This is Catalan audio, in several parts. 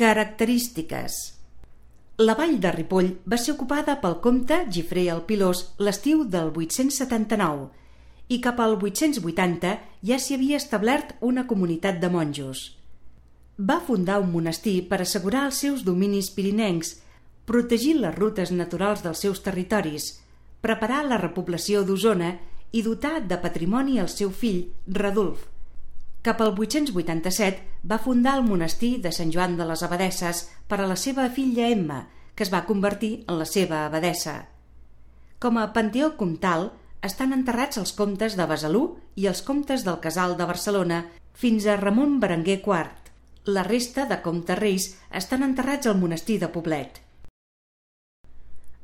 Característiques La vall de Ripoll va ser ocupada pel comte Gifré el Pilós l'estiu del 879 i cap al 880 ja s'hi havia establert una comunitat de monjos. Va fundar un monestir per assegurar els seus dominis pirinencs, protegir les rutes naturals dels seus territoris, preparar la repoblació d'Osona i dotar de patrimoni el seu fill, Radulf. Cap al 887 va fundar el monestir de Sant Joan de les Abadesses per a la seva filla Emma, que es va convertir en la seva abadessa. Com a panteó comtal, estan enterrats els comtes de Besalú i els comtes del Casal de Barcelona fins a Ramon Berenguer IV. La resta de comtes reis estan enterrats al monestir de Poblet.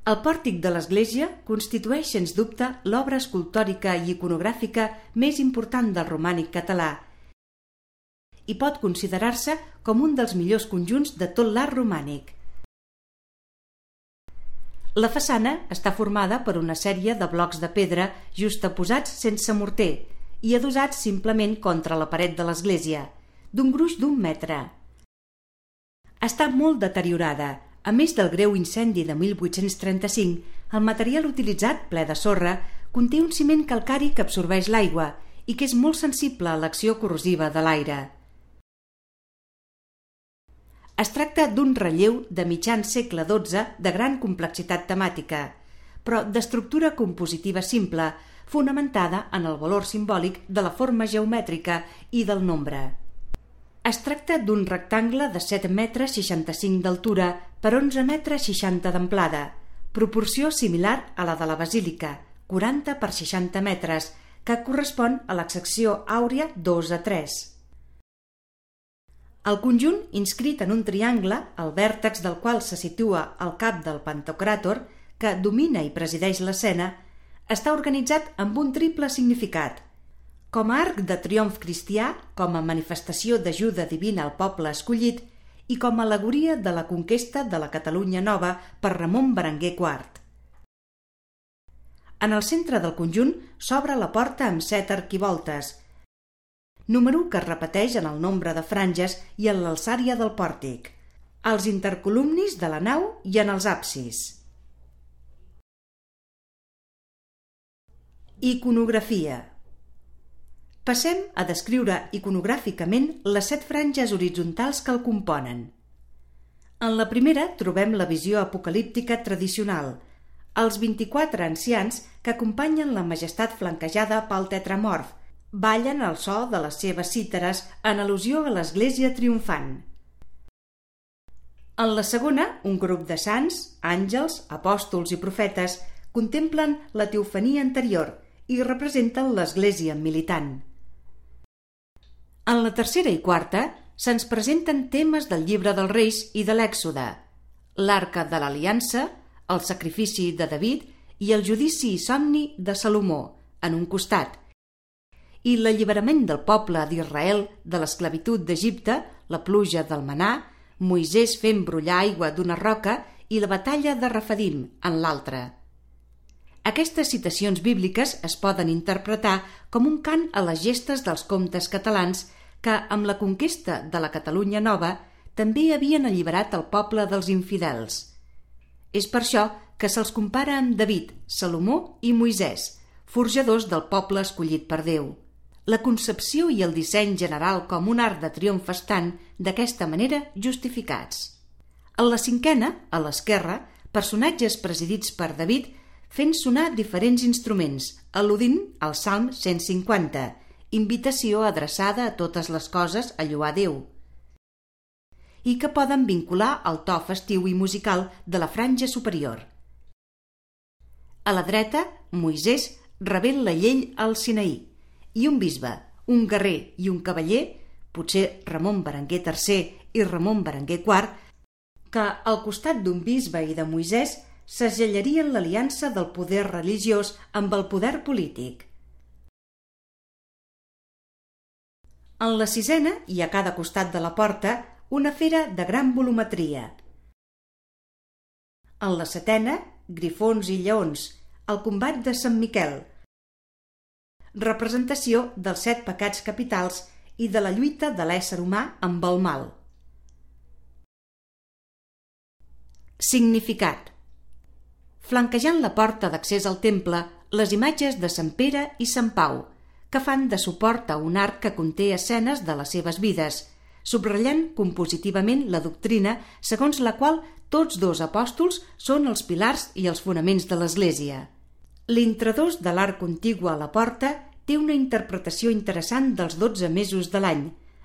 El pòrtic de l'església constitueix, sens dubte, l'obra escultòrica i iconogràfica més important del romànic català i pot considerar-se com un dels millors conjunts de tot l'art romànic. La façana està formada per una sèrie de blocs de pedra justaposats sense morter i adossats simplement contra la paret de l'església, d'un gruix d'un metre. Està molt deteriorada. A més del greu incendi de 1835, el material utilitzat, ple de sorra, conté un ciment calcari que absorbeix l'aigua i que és molt sensible a l'acció corrosiva de l'aire. Es tracta d'un relleu de mitjan segle XII de gran complexitat temàtica, però d'estructura compositiva simple, fonamentada en el valor simbòlic de la forma geomètrica i del nombre. Es tracta d'un rectangle de 7 metres 65 d'altura per 11 metres 60 d'amplada, proporció similar a la de la basílica, 40 per 60 metres, que correspon a la secció àurea 2 a 3. El conjunt, inscrit en un triangle, el vèrtex del qual se situa al cap del Pantocràtor, que domina i presideix l'escena, està organitzat amb un triple significat. Com a arc de triomf cristià, com a manifestació d'ajuda divina al poble escollit i com a alegoria de la conquesta de la Catalunya Nova per Ramon Berenguer IV. En el centre del conjunt s'obre la porta amb set arquivoltes, número que es repeteix en el nombre de franges i en l'alçària del pòrtic, als intercolumnis de la nau i en els absis. Iconografia Passem a descriure iconogràficament les set franges horitzontals que el componen. En la primera trobem la visió apocalíptica tradicional, els 24 ancians que acompanyen la majestat flanquejada pel tetramorf, ballen al so de les seves cítares en al·lusió a l'església triomfant. En la segona, un grup de sants, àngels, apòstols i profetes contemplen la teofania anterior i representen l'església militant. En la tercera i quarta se'ns presenten temes del llibre dels Reis i de l'Èxode, l'arca de l'Aliança, el sacrifici de David i el judici i somni de Salomó, en un costat, i l'alliberament del poble d'Israel de l'esclavitud d'Egipte, la pluja del manà, Moisès fent brollar aigua d'una roca i la batalla de Rafadim en l'altra. Aquestes citacions bíbliques es poden interpretar com un cant a les gestes dels comtes catalans que, amb la conquesta de la Catalunya Nova, també havien alliberat el poble dels infidels. És per això que se'ls compara amb David, Salomó i Moisès, forjadors del poble escollit per Déu la concepció i el disseny general com un art de triomf estan, d'aquesta manera, justificats. En la cinquena, a l'esquerra, personatges presidits per David fent sonar diferents instruments, al·ludint al Salm 150, invitació adreçada a totes les coses a lloar Déu, i que poden vincular al to festiu i musical de la franja superior. A la dreta, Moisès rebent la llei al Sinaí, i un bisbe, un guerrer i un cavaller, potser Ramon Berenguer III i Ramon Berenguer IV, que al costat d'un bisbe i de Moisès segellarien l'aliança del poder religiós amb el poder polític. En la sisena, i a cada costat de la porta, una fera de gran volumetria. En la setena, grifons i lleons, el combat de Sant Miquel, representació dels set pecats capitals i de la lluita de l'ésser humà amb el mal. Significat Flanquejant la porta d'accés al temple, les imatges de Sant Pere i Sant Pau, que fan de suport a un arc que conté escenes de les seves vides, subratllant compositivament la doctrina segons la qual tots dos apòstols són els pilars i els fonaments de l'Església. L'intradós de l'arc contigu a la porta té una interpretació interessant dels dotze mesos de l'any,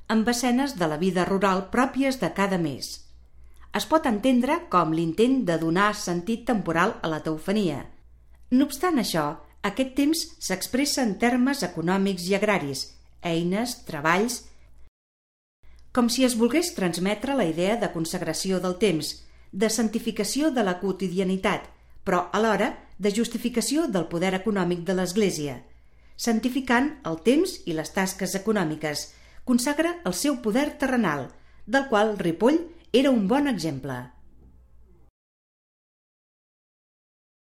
amb escenes de la vida rural pròpies de cada mes. Es pot entendre com l'intent de donar sentit temporal a la teofania. No obstant això, aquest temps s'expressa en termes econòmics i agraris, eines, treballs, com si es volgués transmetre la idea de consagració del temps, de santificació de la quotidianitat, però alhora de justificació del poder econòmic de l'Església. Santificant el temps i les tasques econòmiques, consagra el seu poder terrenal, del qual Ripoll era un bon exemple.